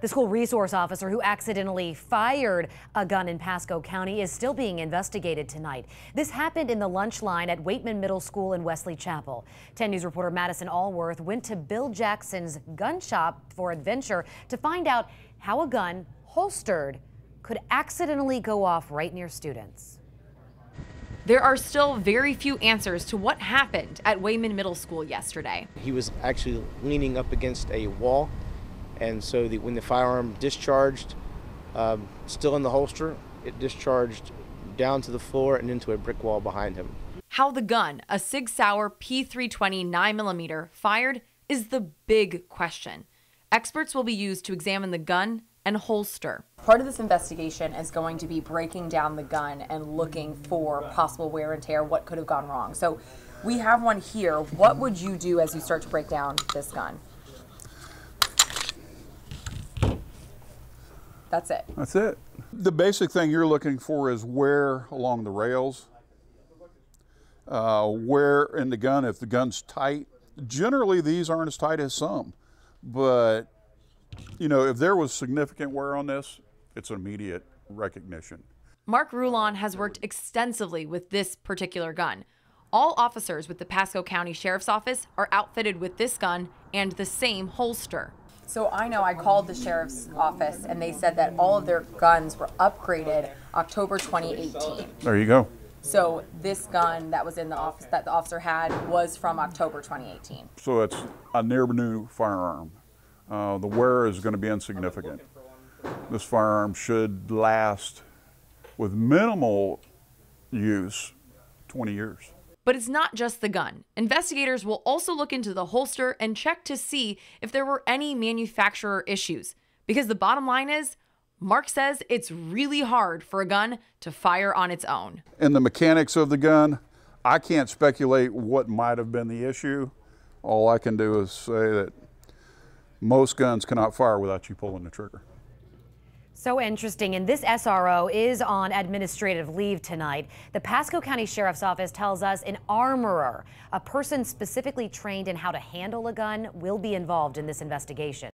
The school resource officer who accidentally fired a gun in Pasco County is still being investigated tonight. This happened in the lunch line at Weightman Middle School in Wesley Chapel. 10 News reporter Madison Allworth went to Bill Jackson's gun shop for adventure to find out how a gun holstered could accidentally go off right near students. There are still very few answers to what happened at Weightman Middle School yesterday. He was actually leaning up against a wall and so the, when the firearm discharged, um, still in the holster, it discharged down to the floor and into a brick wall behind him. How the gun, a Sig Sauer P320 9mm, fired is the big question. Experts will be used to examine the gun and holster. Part of this investigation is going to be breaking down the gun and looking for possible wear and tear, what could have gone wrong. So we have one here. What would you do as you start to break down this gun? That's it. That's it. The basic thing you're looking for is wear along the rails, uh, wear in the gun if the gun's tight. Generally, these aren't as tight as some, but you know, if there was significant wear on this, it's immediate recognition. Mark Rulon has worked extensively with this particular gun. All officers with the Pasco County Sheriff's Office are outfitted with this gun and the same holster. So I know I called the sheriff's office and they said that all of their guns were upgraded October 2018. There you go. So this gun that was in the office that the officer had was from October 2018. So it's a near new firearm. Uh, the wear is going to be insignificant. This firearm should last with minimal use 20 years. But it's not just the gun. Investigators will also look into the holster and check to see if there were any manufacturer issues. Because the bottom line is, Mark says it's really hard for a gun to fire on its own. In the mechanics of the gun, I can't speculate what might have been the issue. All I can do is say that most guns cannot fire without you pulling the trigger. So interesting. And this SRO is on administrative leave tonight. The Pasco County Sheriff's Office tells us an armorer, a person specifically trained in how to handle a gun, will be involved in this investigation.